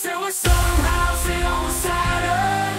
till we're somehow feel on Saturday.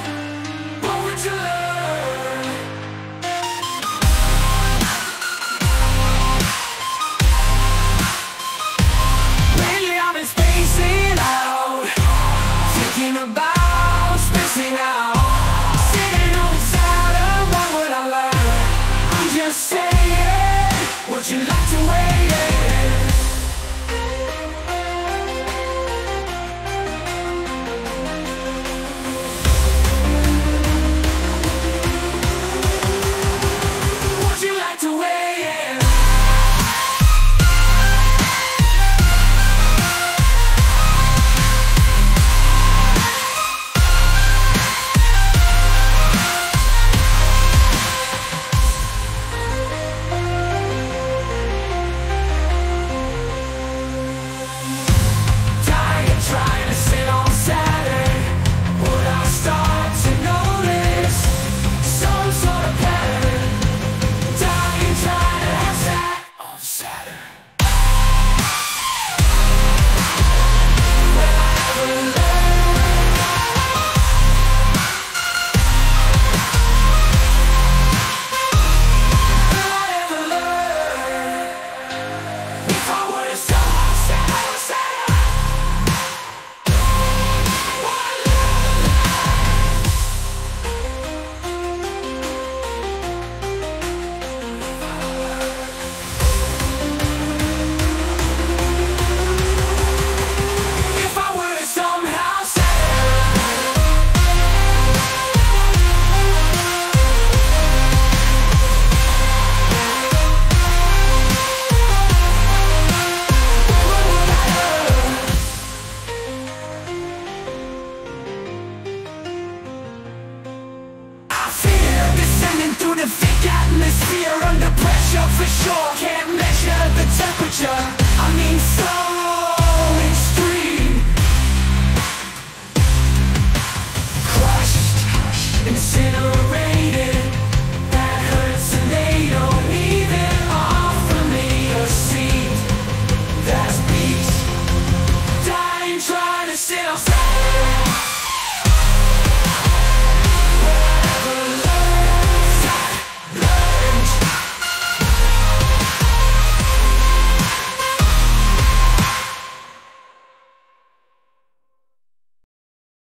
atmosphere under pressure for sure. Can't measure the temperature. I mean so